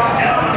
Yeah.